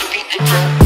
Beat the drum.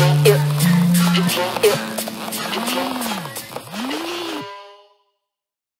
Yeah.